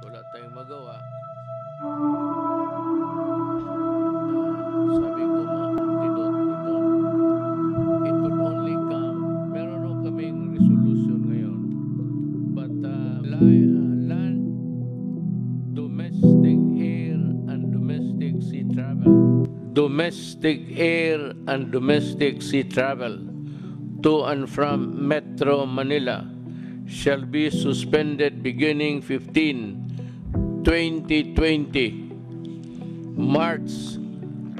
wala tayong magawa. Sabi ko ma-antidot ito. It would only come. Meron ho kaming resolution ngayon. But uh, uh, land, domestic air and domestic sea travel. Domestic air and domestic sea travel to and from Metro Manila shall be suspended beginning 15 2020 March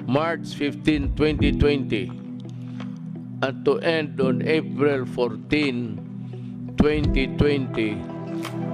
March 15 2020 and to end on April 14 2020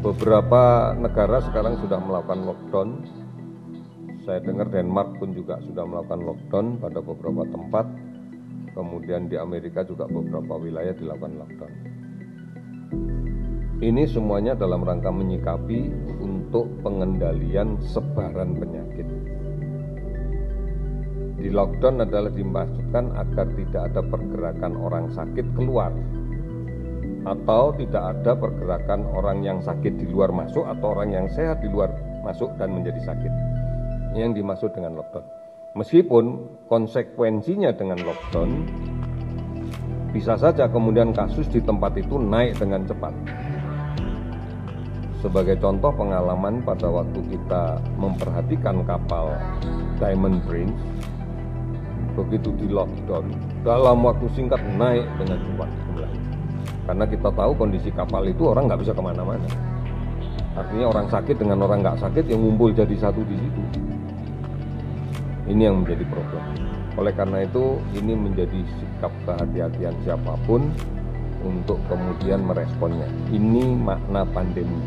Beberapa negara sekarang sudah melakukan lockdown. Saya dengar Denmark pun juga sudah melakukan lockdown pada beberapa tempat. Kemudian di Amerika juga beberapa wilayah dilakukan lockdown. Ini semuanya dalam rangka menyikapi untuk pengendalian sebaran penyakit. Di lockdown adalah dimaksudkan agar tidak ada pergerakan orang sakit keluar atau tidak ada pergerakan orang yang sakit di luar masuk atau orang yang sehat di luar masuk dan menjadi sakit. Yang dimaksud dengan lockdown. Meskipun konsekuensinya dengan lockdown bisa saja kemudian kasus di tempat itu naik dengan cepat. Sebagai contoh pengalaman pada waktu kita memperhatikan kapal Diamond Prince, begitu di lockdown, dalam waktu singkat naik dengan cepat jumlahnya karena kita tahu kondisi kapal itu orang nggak bisa ke mana-mana. Artinya orang sakit dengan orang nggak sakit yang ngumpul jadi satu di situ. Ini yang menjadi problem. Oleh karena itu ini menjadi sikap kehati-hatian siapa pun untuk kemudian meresponnya. Ini makna pandemi.